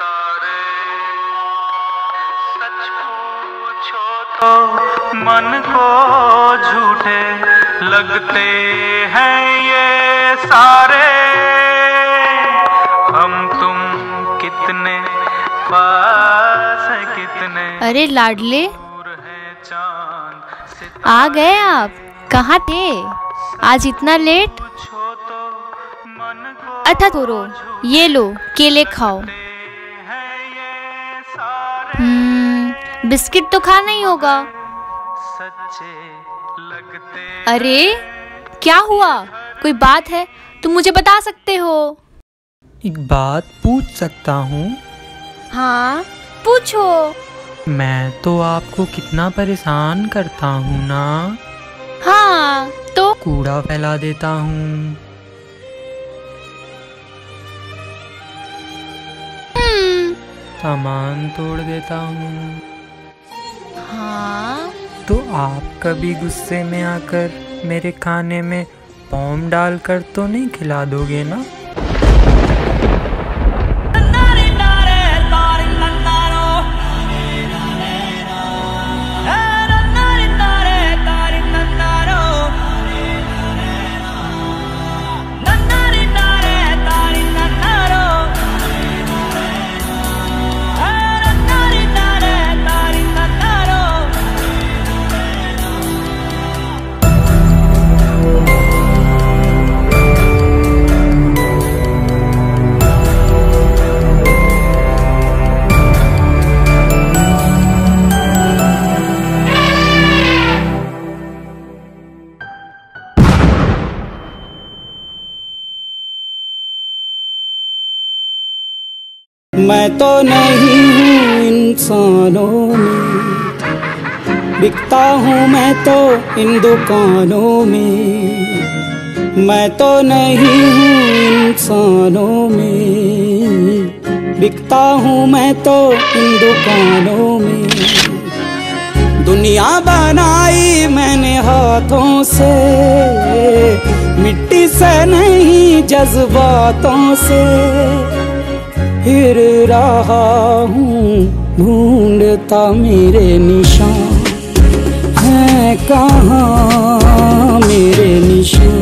सारे सच पूछो तो मन को झूठे लगते हैं ये सारे। हम तुम कितने पास कितने अरे लाडले। आ गए आप। कहाँ थे? आज इतना लेट? तो अच्छा छोरो ये लो केले खाओ। बिस्किट तो खाना ही होगा। अरे क्या हुआ? कोई बात है? तुम मुझे बता सकते हो। एक बात पूछ सकता हूँ। हाँ पूछो। मैं तो आपको कितना परेशान करता हूँ ना। हाँ तो? कूड़ा फैला देता हूँ। सामान तोड़ देता हूँ। हाँ? तो आप कभी गुस्से में आकर मेरे खाने में पॉम डालकर तो नहीं खिला दोगे ना? मैं तो नहीं हूँ इंसानों में। बिकता हूँ मैं तो इन दुकानों में। मैं तो नहीं हूँ इंसानों में। बिकता हूँ मैं तो इन दुकानों में। दुनिया बनाई मैंने हाथों से। मिट्टी से नहीं, जज्बातों से। फिर रहा हूँ ढूंढता मेरे निशान। हैं कहाँ मेरे निशान?